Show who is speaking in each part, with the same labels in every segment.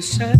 Speaker 1: you said.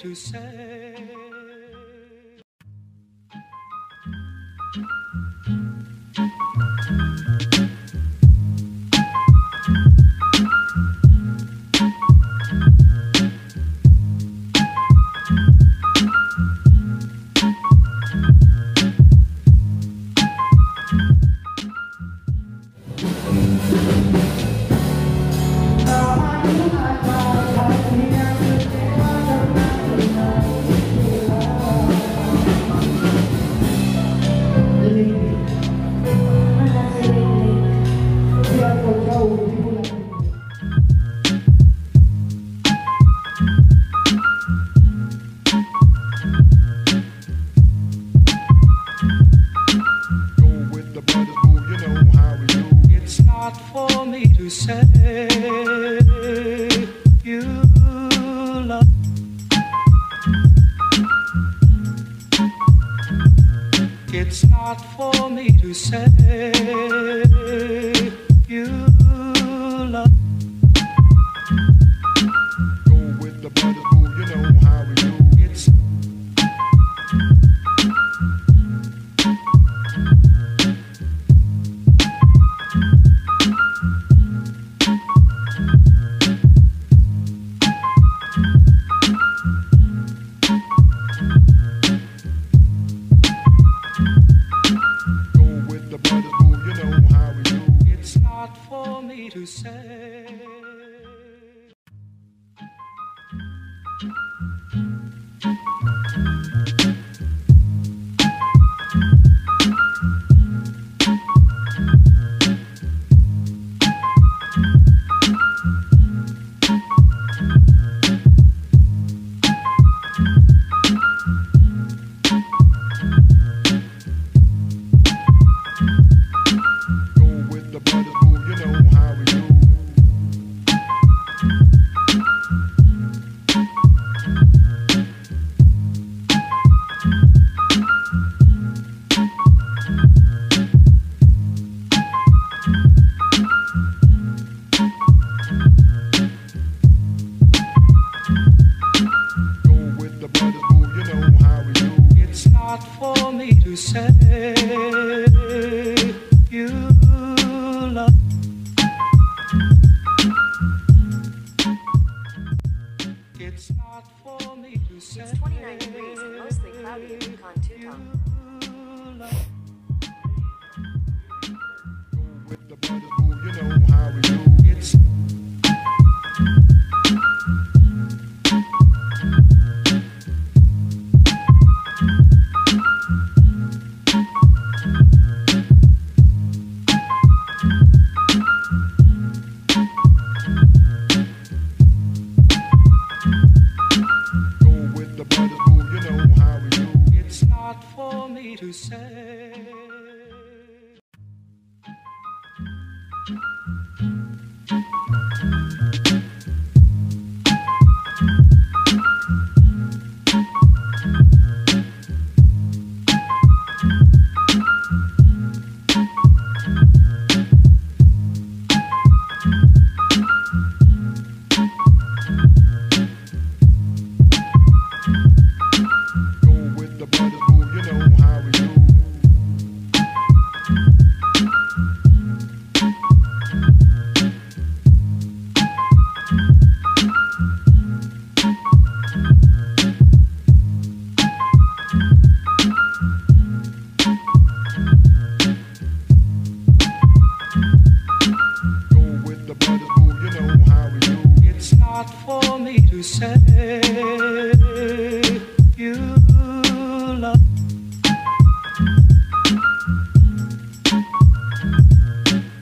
Speaker 1: to say. It's not for me to say.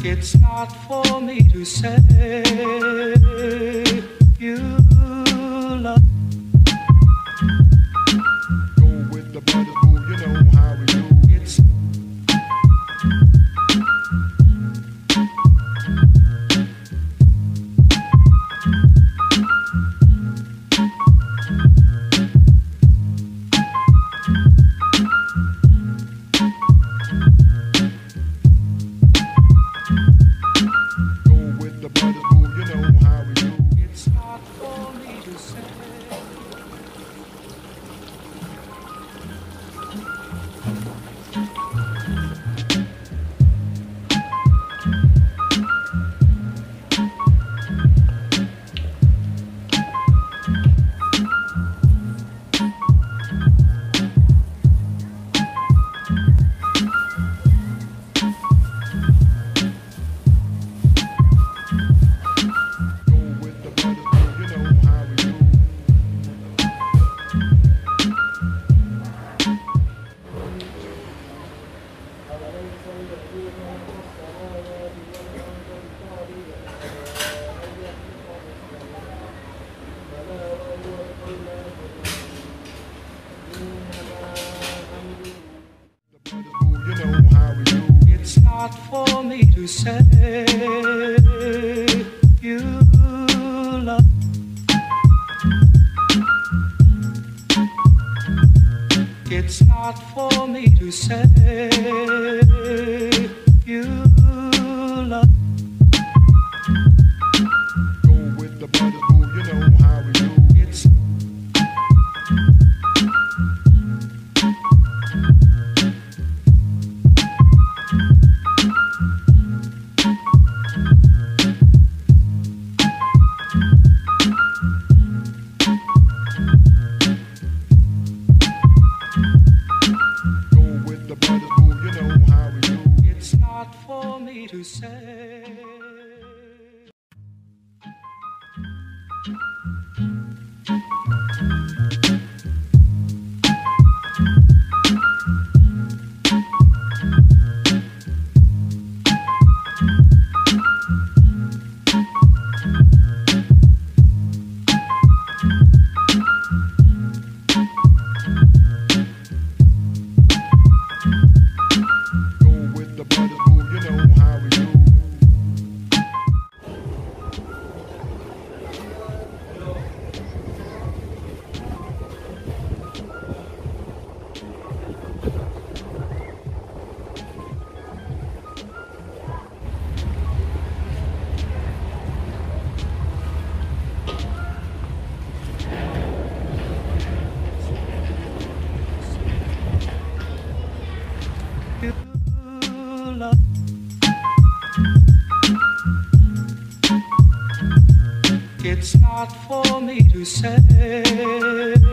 Speaker 1: It's not for me to say. You hard for me to say.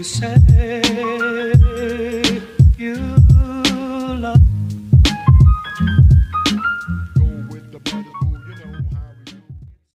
Speaker 1: It's not